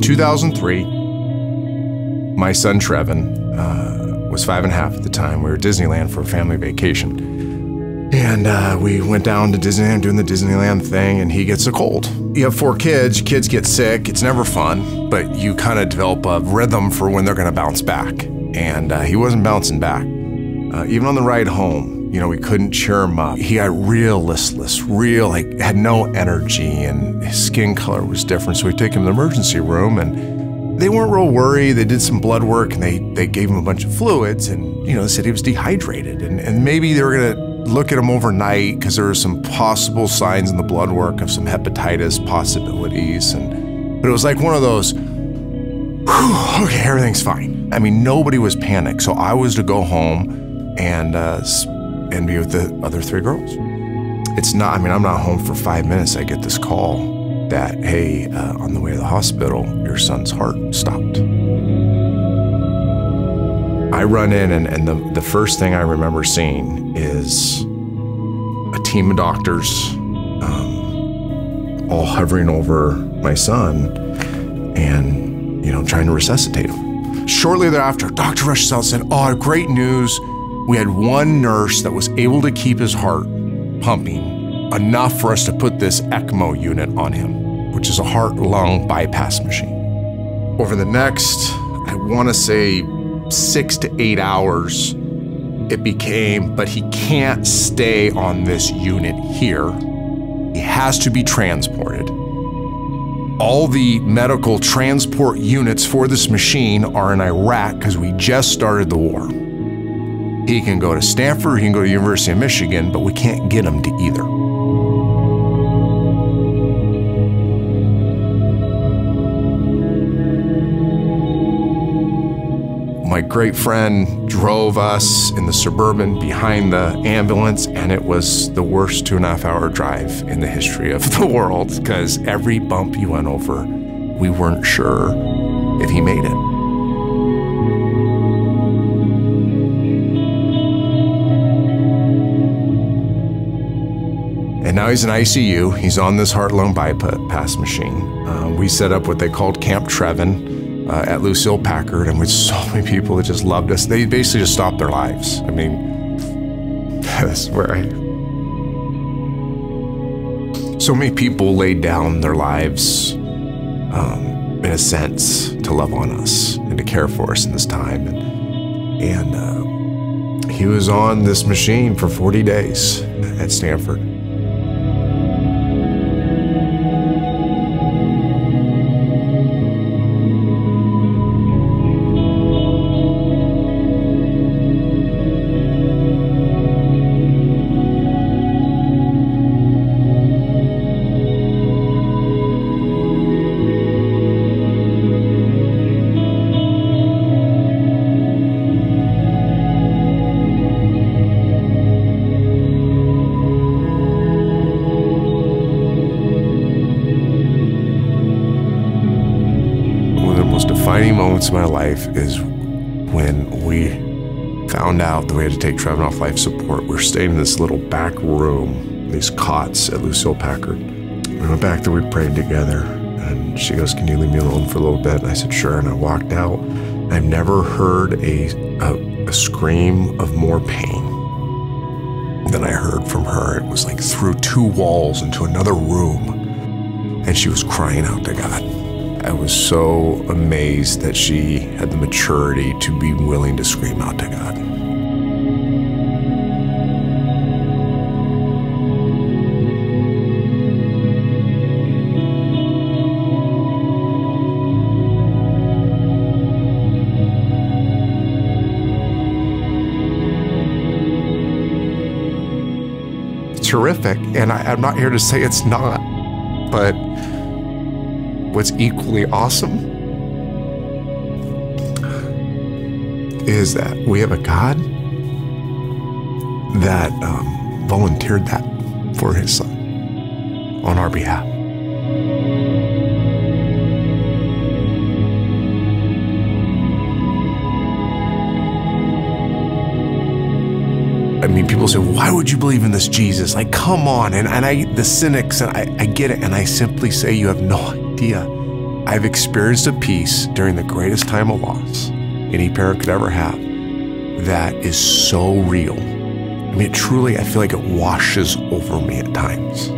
In 2003, my son Trevin uh, was five and a half at the time. We were at Disneyland for a family vacation. And uh, we went down to Disneyland doing the Disneyland thing, and he gets a cold. You have four kids, kids get sick. It's never fun, but you kind of develop a rhythm for when they're going to bounce back. And uh, he wasn't bouncing back. Uh, even on the ride home, you know, we couldn't cheer him up. He got real listless, real, like, had no energy, and his skin color was different. So we took him to the emergency room, and they weren't real worried. They did some blood work, and they, they gave him a bunch of fluids, and, you know, they said he was dehydrated. And, and maybe they were going to look at him overnight because there were some possible signs in the blood work of some hepatitis possibilities. And, but it was like one of those, "Whew, okay, everything's fine. I mean, nobody was panicked. So I was to go home and, uh, and be with the other three girls. It's not, I mean, I'm not home for five minutes. I get this call that, hey, uh, on the way to the hospital, your son's heart stopped. I run in, and, and the, the first thing I remember seeing is a team of doctors um, all hovering over my son and, you know, trying to resuscitate him. Shortly thereafter, Dr. out said, Oh, great news. We had one nurse that was able to keep his heart pumping enough for us to put this ECMO unit on him, which is a heart lung bypass machine. Over the next, I want to say, six to eight hours, it became, but he can't stay on this unit here. He has to be transported. All the medical transport units for this machine are in Iraq because we just started the war. He can go to Stanford, he can go to University of Michigan, but we can't get him to either. My great friend drove us in the suburban behind the ambulance, and it was the worst two and a half hour drive in the history of the world because every bump you went over, we weren't sure if he made it. And now he's in ICU. He's on this heart lung bypass machine. Uh, we set up what they called Camp Trevin uh, at Lucile Packard, and with so many people that just loved us, they basically just stopped their lives. I mean, that's where I. So many people laid down their lives, um, in a sense, to love on us and to care for us in this time. And, and uh, he was on this machine for 40 days at Stanford. Defining moments of my life is when we found out that we had to take Trevin off life support. We were staying in this little back room, these cots at Lucile Packard. We went back there, we prayed together, and she goes, Can you leave me alone for a little bit? And I said, Sure. And I walked out. I've never heard a, a, a scream of more pain than I heard from her. It was like through two walls into another room and she was crying out to God. Was so amazed that she had the maturity to be willing to scream out to God. Terrific, and I, I'm not here to say it's not, but what's equally awesome is that we have a God that um, volunteered that for his son on our behalf. I mean, people say, why would you believe in this Jesus? Like, come on. And, and I, the cynics, and I, I get it. And I simply say, you have no idea I've experienced a peace during the greatest time of loss any parent could ever have that is so real. I mean, truly, I feel like it washes over me at times.